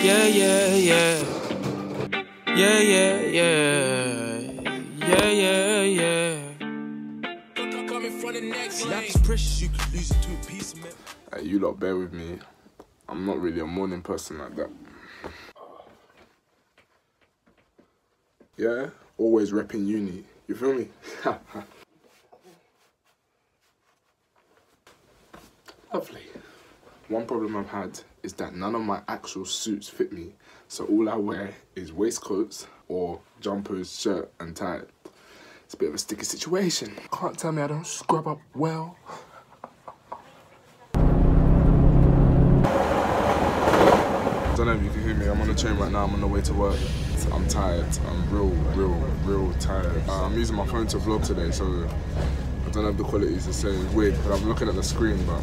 Yeah, yeah, yeah. Yeah, yeah, yeah. Yeah, yeah, yeah. Hey, you lot bear with me. I'm not really a morning person like that. Yeah, always repping uni. You feel me? One problem I've had is that none of my actual suits fit me, so all I wear is waistcoats or jumpers, shirt, and tie. It's a bit of a sticky situation. Can't tell me I don't scrub up well. I don't know if you can hear me. I'm on the train right now. I'm on the way to work. I'm tired. I'm real, real, real tired. Uh, I'm using my phone to vlog today, so I don't know if the quality is the same. It's weird, but I'm looking at the screen, but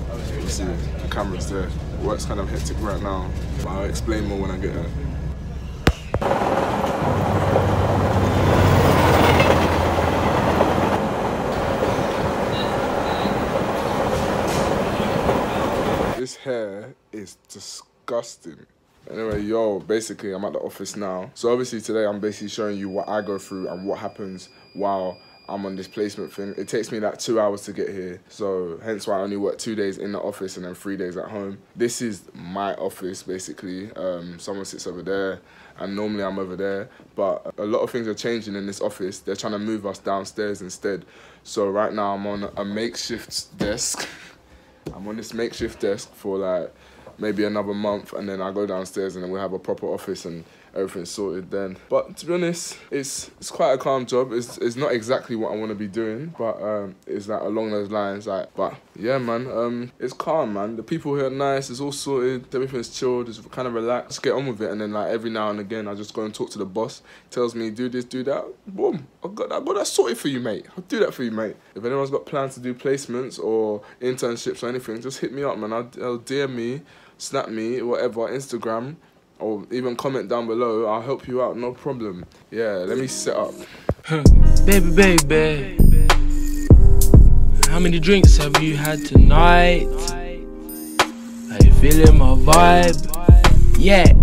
see the camera's there. Work's kind of hectic right now, but I'll explain more when I get there. This hair is disgusting. Anyway, yo, basically, I'm at the office now. So obviously today, I'm basically showing you what I go through and what happens while I'm on this placement thing. It takes me like two hours to get here. So hence why I only work two days in the office and then three days at home. This is my office, basically. Um, someone sits over there and normally I'm over there. But a lot of things are changing in this office. They're trying to move us downstairs instead. So right now I'm on a makeshift desk. I'm on this makeshift desk for like maybe another month and then I go downstairs and then we have a proper office and everything's sorted then. But to be honest, it's it's quite a calm job. It's it's not exactly what I want to be doing, but um, it's like along those lines. Like, but yeah, man, um, it's calm, man. The people here are nice. It's all sorted. Everything's chilled. It's kind of relaxed. Just get on with it, and then like every now and again, I just go and talk to the boss. Tells me do this, do that. Boom, I got I got that sorted for you, mate. I'll do that for you, mate. If anyone's got plans to do placements or internships or anything, just hit me up, man. I'll, I'll DM me snap me, whatever, Instagram, or even comment down below. I'll help you out, no problem. Yeah, let me set up. baby, baby. How many drinks have you had tonight? Are you feeling my vibe? Yeah.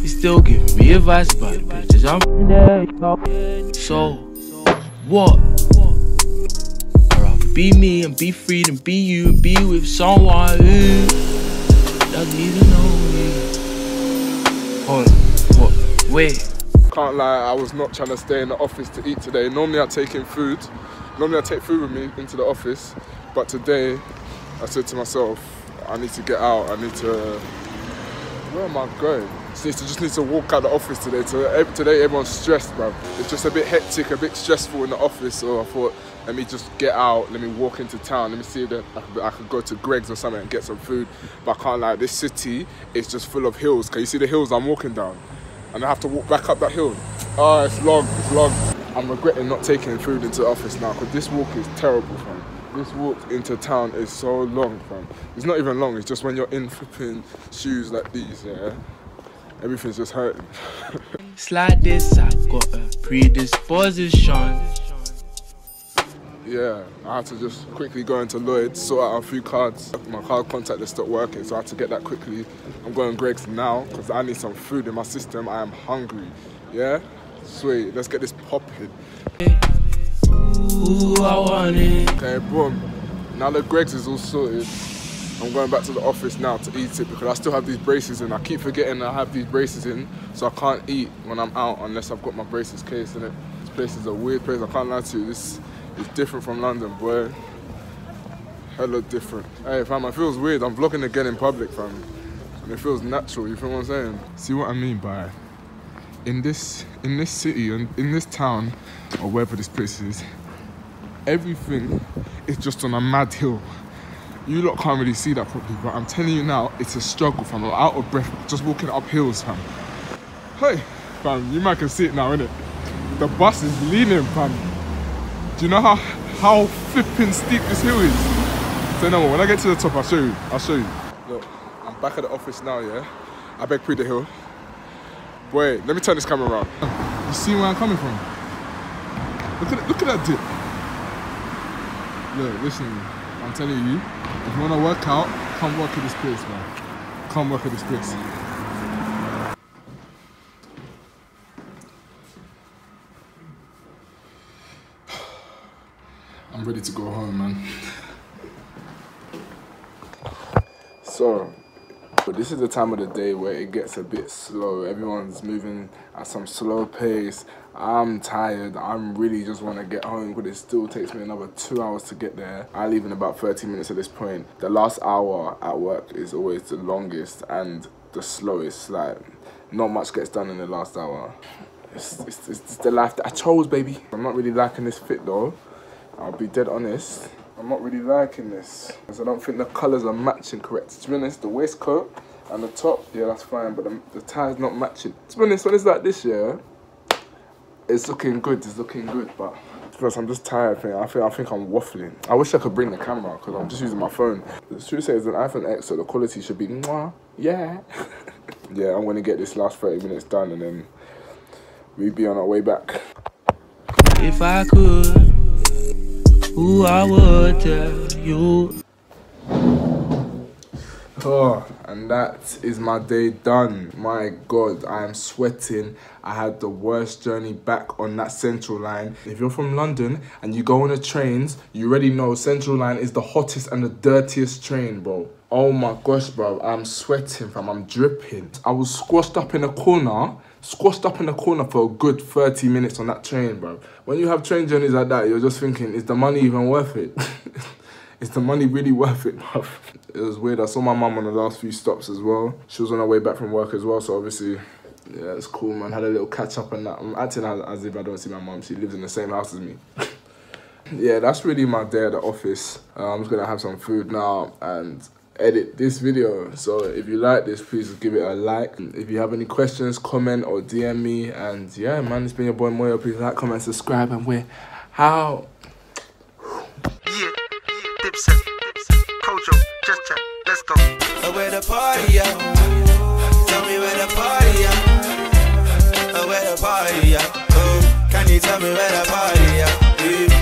You still giving me advice the bitches I'm. So, what? Be me and be free and be you and be with someone who doesn't even know me. Hold on, what? Wait. Can't lie, I was not trying to stay in the office to eat today. Normally I take in food. Normally I take food with me into the office. But today I said to myself, I need to get out. I need to. Where am I going? To, just need to walk out of the office today. Eh, today everyone's stressed, bro. It's just a bit hectic, a bit stressful in the office. So I thought let me just get out, let me walk into town, let me see if I could, I could go to Greggs or something and get some food. But I can't lie, this city is just full of hills. Can you see the hills I'm walking down? And I have to walk back up that hill. Oh, it's long, it's long. I'm regretting not taking food into the office now because this walk is terrible, fam. This walk into town is so long, fam. It's not even long, it's just when you're in flipping shoes like these, yeah? Everything's just hurting. Slide this, I've got a predisposition yeah, I had to just quickly go into Lloyds, sort out a few cards. My card contactor stopped working, so I had to get that quickly. I'm going Greggs now because I need some food in my system. I am hungry. Yeah? Sweet, let's get this popping. Ooh, I want it. Okay, boom. Now that Greggs is all sorted, I'm going back to the office now to eat it because I still have these braces in. I keep forgetting I have these braces in, so I can't eat when I'm out unless I've got my braces case in it. This place is a weird place, I can't lie to you. This is different from London, boy. Hella different. Hey, fam, it feels weird. I'm vlogging again in public, fam. And it feels natural, you feel what I'm saying? See what I mean by in this in this city and in this town or wherever this place is, everything is just on a mad hill. You lot can't really see that properly, but I'm telling you now, it's a struggle, fam. I'm out of breath just walking up hills, fam. Hey, fam, you might can see it now, innit? The bus is leaning, fam. Do you know how how flipping steep this hill is? So no, when I get to the top, I'll show you. I'll show you. Look, I'm back at the office now, yeah? I beg pre the hill. Wait, let me turn this camera around. You see where I'm coming from? Look at look at that dip. Look, listen, I'm telling you, if you wanna work out, come work in this place, man. can't work at this place. I'm ready to go home, man. so, but this is the time of the day where it gets a bit slow. Everyone's moving at some slow pace. I'm tired. I'm really just want to get home, but it still takes me another two hours to get there. I leave in about 30 minutes at this point. The last hour at work is always the longest and the slowest. Like, not much gets done in the last hour. It's, it's, it's the life that I chose, baby. I'm not really liking this fit though. I'll be dead honest. I'm not really liking this because I don't think the colours are matching correct. To be honest, the waistcoat and the top, yeah, that's fine, but the, the tie's not matching. To be honest, when it's like this, yeah, it's looking good. It's looking good, but first, I'm just tired. I think I think I'm waffling. I wish I could bring the camera because I'm just using my phone. The truth is, an iPhone X, so the quality should be mwah, yeah. yeah, I'm gonna get this last 30 minutes done and then we be on our way back. If I could, I would tell you. Oh, and that is my day done. My God, I am sweating. I had the worst journey back on that Central Line. If you're from London and you go on the trains, you already know Central Line is the hottest and the dirtiest train, bro. Oh my gosh, bro, I'm sweating, fam. I'm dripping. I was squashed up in a corner, squashed up in the corner for a good 30 minutes on that train, bro. When you have train journeys like that, you're just thinking, is the money even worth it? is the money really worth it, bruv? It was weird. I saw my mum on the last few stops as well. She was on her way back from work as well, so obviously, yeah, it's cool, man. Had a little catch up and that. I'm acting as, as if I don't see my mum. She lives in the same house as me. yeah, that's really my day at the office. Uh, I'm just gonna have some food now and edit this video. So if you like this, please give it a like. If you have any questions, comment or DM me. And yeah, man, it's been your boy Moyo. Please like, comment, subscribe, and we're how. Dipset, Kojo, just check, let's go. Where the party at? Tell me where the party at? Where the party at? Oh, can you tell me where the party